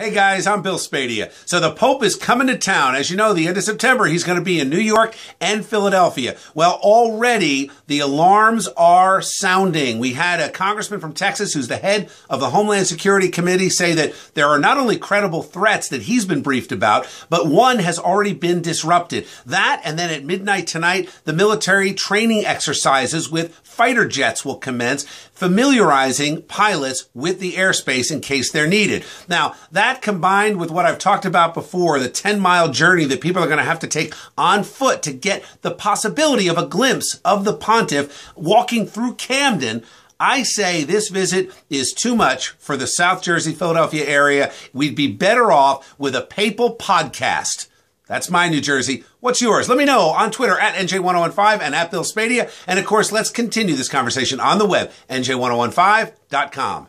Hey guys, I'm Bill Spadea. So the Pope is coming to town. As you know, the end of September, he's going to be in New York and Philadelphia. Well, already the alarms are sounding. We had a congressman from Texas who's the head of the Homeland Security Committee say that there are not only credible threats that he's been briefed about, but one has already been disrupted. That, and then at midnight tonight, the military training exercises with fighter jets will commence, familiarizing pilots with the airspace in case they're needed. Now, that combined with what I've talked about before, the 10 mile journey that people are going to have to take on foot to get the possibility of a glimpse of the pontiff walking through Camden, I say this visit is too much for the South Jersey, Philadelphia area. We'd be better off with a papal podcast. That's my New Jersey. What's yours? Let me know on Twitter at NJ1015 and at Bill Spadea. And of course, let's continue this conversation on the web, NJ1015.com.